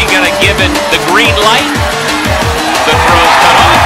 Green going to give it the green light. The throw's cut off.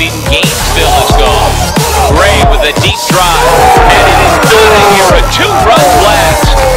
In Gainesville is gone. Gray with a deep drive, and it is out of here. A two-run blast.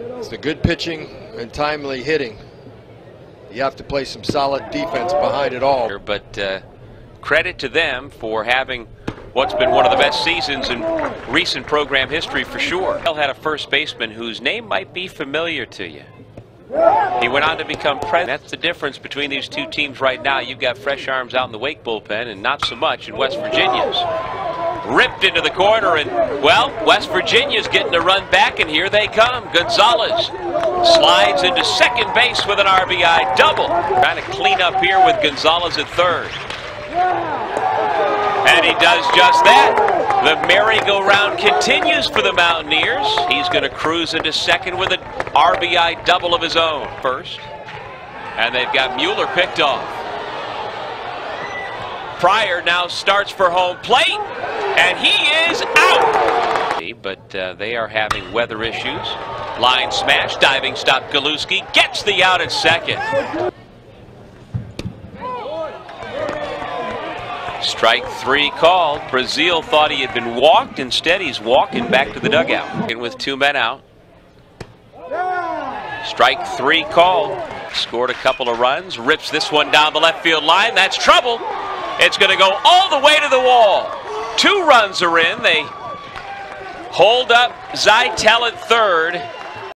It's the good pitching and timely hitting. You have to play some solid defense behind it all. But uh, credit to them for having what's been one of the best seasons in recent program history for sure. They'll had a first baseman whose name might be familiar to you. He went on to become president. That's the difference between these two teams right now. You've got fresh arms out in the Wake bullpen and not so much in West Virginia's. Ripped into the corner and, well, West Virginia's getting to run back and here they come. Gonzalez slides into second base with an RBI double. Trying to clean up here with Gonzalez at third. And he does just that. The merry-go-round continues for the Mountaineers. He's going to cruise into second with an RBI double of his own first. And they've got Mueller picked off. Pryor now starts for home plate, and he is out. But uh, they are having weather issues. Line smash, diving stop. Galuski gets the out at second. Strike three called. Brazil thought he had been walked. Instead, he's walking back to the dugout. And with two men out. Strike three called. Scored a couple of runs. Rips this one down the left field line. That's trouble. It's going to go all the way to the wall. Two runs are in. They hold up Zytel at third.